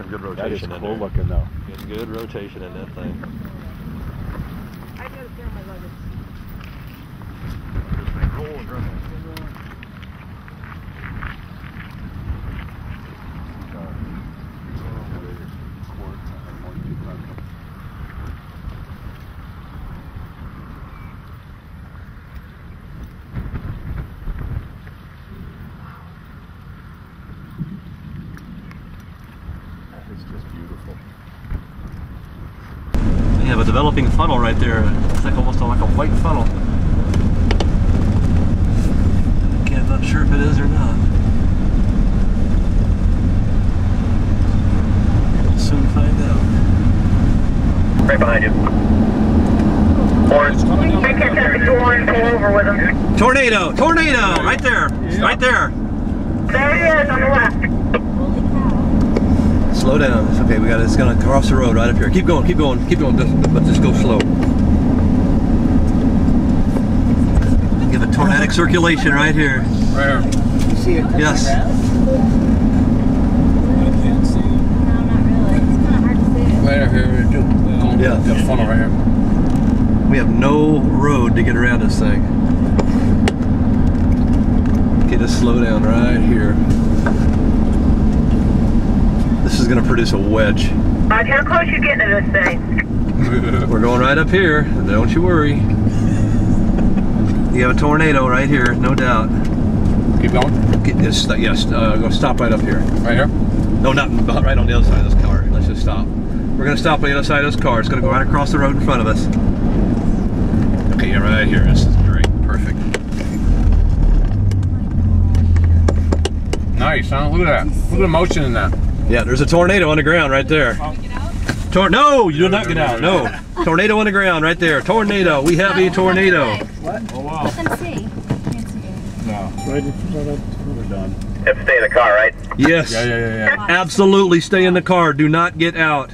some good That is rotation in cool there. looking though. Getting good rotation in that thing. I got a pair of my luggage. It's just beautiful. We have a developing funnel right there. It's like almost like a white funnel. Again, not sure if it is or not. We'll soon find out. Right behind you. Orange. I catch that the orange pull over with him. Tornado! Tornado! Right there! Right there! There he is on the left. Slow down. It's okay. We got. It's gonna cross the road right up here. Keep going. Keep going. Keep going. Just, but just go slow. Give a tornadic circulation right here. Right here. You see it Yes. No, not really. It's kind of hard to see it. Right here. we. Yeah. Got funnel right here. We have no road to get around this thing. Okay, just slow down right here. This is going to produce a wedge. Roger, how close you getting to this thing? We're going right up here. Don't you worry. You have a tornado right here, no doubt. Keep going. Get this, yes, uh, go stop right up here. Right here. No, not right on the other side of this car. Let's just stop. We're going to stop on the other side of this car. It's going to go right across the road in front of us. Okay, yeah, right here. This is great. Perfect. Nice, huh? Look at that. Look at the motion in that. Yeah, there's a tornado on the ground right there. Tor- no, you do not get out. No. Tornado on the ground right there. Tornado. We have a tornado. What? Oh wow. Let them see. Can't see it. No. Right in front of We're done. Have to stay in the car, right? Yes. Yeah, yeah, yeah, yeah. Absolutely stay in the car. Do not get out.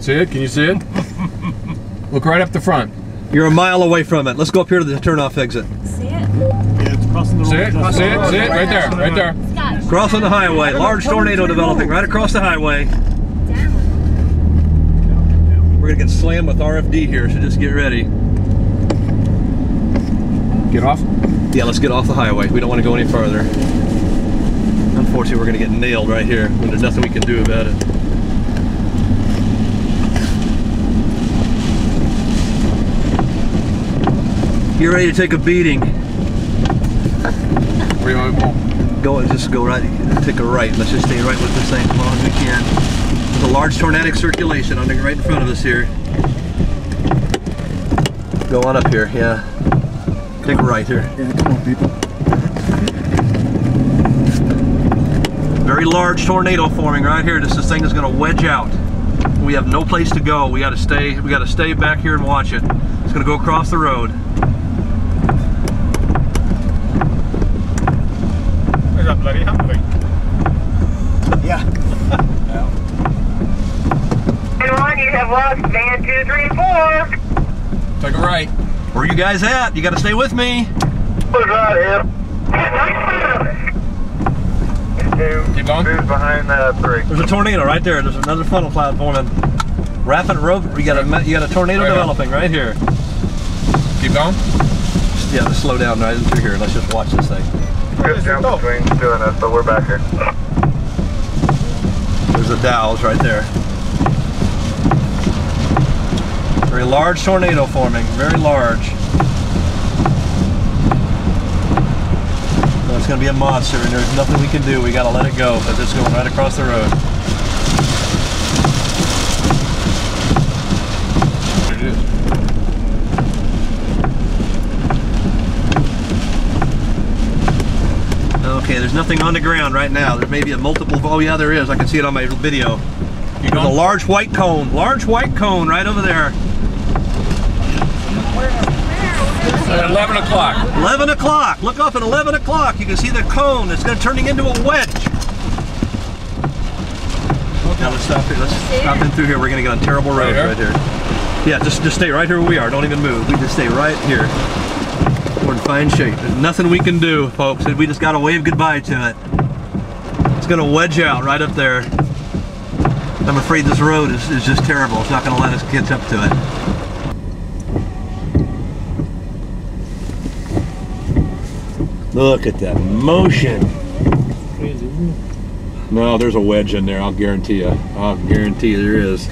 See it? Can you see it? Look right up the front. You're a mile away from it. Let's go up here to the turnoff exit. See it? Yeah, it's crossing the road. See it? See it? See it? Right there. Right there. Crossing the highway. Large tornado developing right across the highway. We're to get slammed with RFD here, so just get ready. Get off. Yeah, let's get off the highway. We don't want to go any further. Unfortunately, we're going to get nailed right here. and There's nothing we can do about it. You're ready to take a beating. Want to? Go and just go right, take a right. Let's just stay right with this thing as long as we can. There's a large tornadic circulation on the right in front of us here. Go on up here, yeah. Take a right here. Yeah, come on, people. Very large tornado forming right here. This, this thing is going to wedge out. We have no place to go. We got to stay. We got to stay back here and watch it. It's going to go across the road. Is that bloody happening? Anyone, you have lost van two, three, four. Take a right. Where you guys at? You got to stay with me. Who's that, him? Nice Two. Keep going. Two's behind that three. There's a tornado right there. There's another funnel cloud forming. Rapid rope. We got a you got a tornado Right on. developing right here. Keep going. Yeah, just slow down right through here. Let's just watch this thing. Just jump between doing this, but we're back here. There's a DOWs right there. Very large tornado forming. Very large. It's going to be a monster, and there's nothing we can do. We got to let it go because it's going right across the road. Okay, there's nothing on the ground right now. There may be a multiple. Oh yeah, there is. I can see it on my video. There's a going? large white cone. Large white cone right over there. At 11 o'clock. 11 o'clock. Look up at 11 o'clock. You can see the cone. It's going to turning into a wedge. Now let's stop here. Let's stop in through here. We're going to get on terrible road Right right here. Yeah, just just stay right here where we are. Don't even move. We just stay right here. In fine shape. There's nothing we can do, folks. We just got to wave goodbye to it. It's going gonna wedge out right up there. I'm afraid this road is, is just terrible. It's not gonna let us get up to it. Look at that motion. No, there's a wedge in there, I'll guarantee you. I'll guarantee you there is.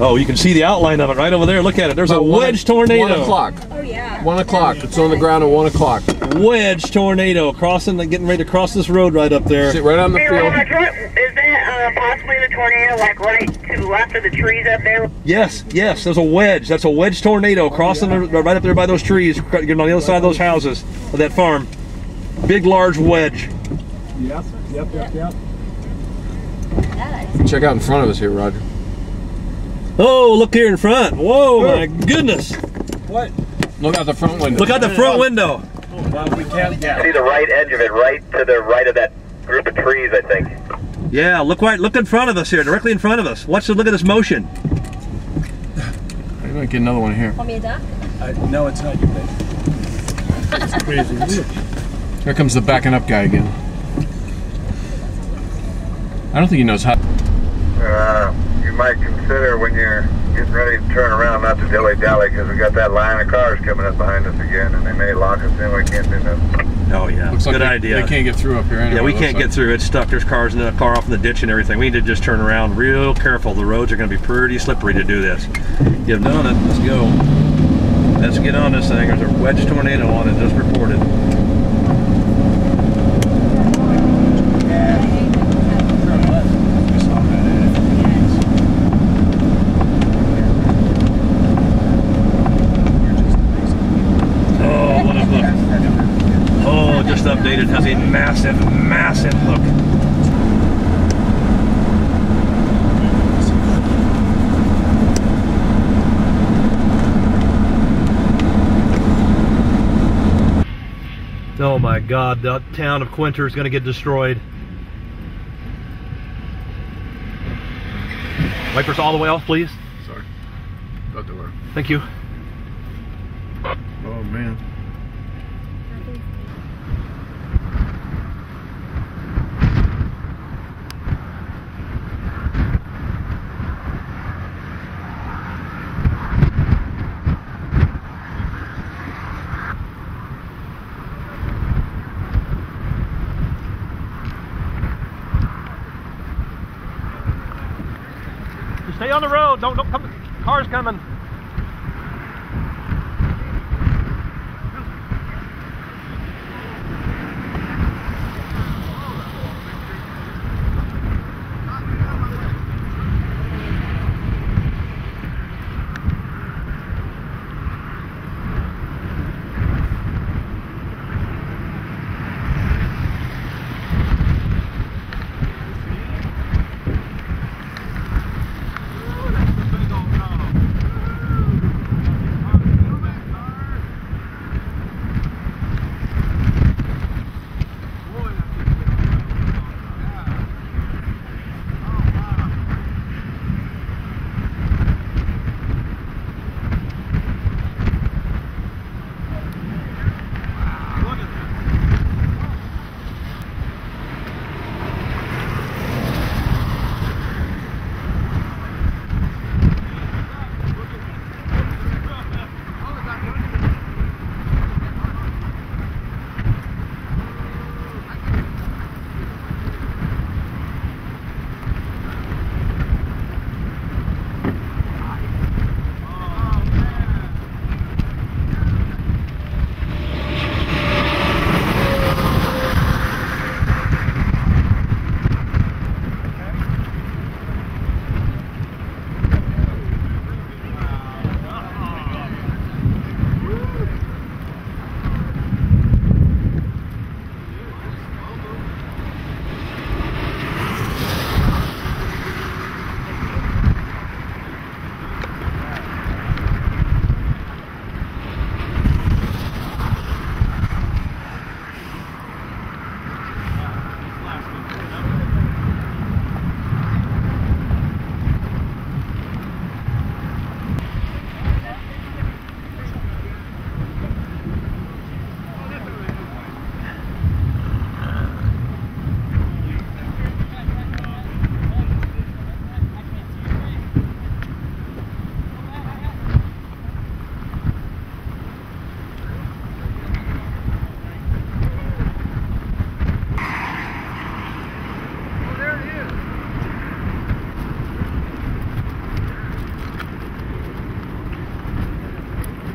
Oh, you can see the outline of it right over there. Look at it. There's a About one- wedge tornado. One o'clock. Oh yeah. One o'clock. It's on the ground at one o'clock. Wedge tornado crossing, getting ready to cross this road right up there. Sit right on the Hey, field. Is that uh, possibly the tornado, like right to the left of the trees up there? Yes, yes, there's a wedge. That's a wedge tornado crossing the, right up there by those trees, getting on the other side of those houses of that farm. Big, large wedge. Yep, yep, yep, yep. Check out in front of us here, Roger. Oh, look here in front. Whoa, my goodness. What? Look out the front window. Look out the front window. Well, we can't get. See the right edge of it, right to the right of that group of trees, I think. Yeah, look right, look in front of us here, directly in front of us. Watch the look at this motion. I might get another one here. Want me to duck? I, no, it's not you, babe. It's crazy. Here comes the backing up guy again. I don't think he knows how. uh, you might consider when you're getting ready to turn around not to dilly dally because we got that line of cars coming up behind us again and they may lock us in. We can't do nothing. Oh yeah, Looks like good they, idea. They can't get through up here anyway. yeah, we can't like. get through. It's stuck. There's cars and a car off in the ditch and everything. We need to just turn around real careful. The roads are going to be pretty slippery to do this. You've done it. Let's go. Let's get on this thing. There's a wedge tornado on it just reported. Oh, what a look. Just updated. Has a massive, massive look. Oh my God, the town of Quinter is going to get destroyed. Wipers all the way off, please. Sorry. Thought they were. Thank you. Oh man. Just stay on the road. Don't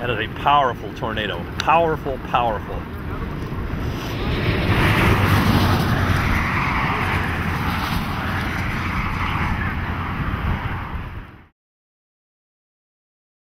That is a powerful tornado. Powerful, powerful.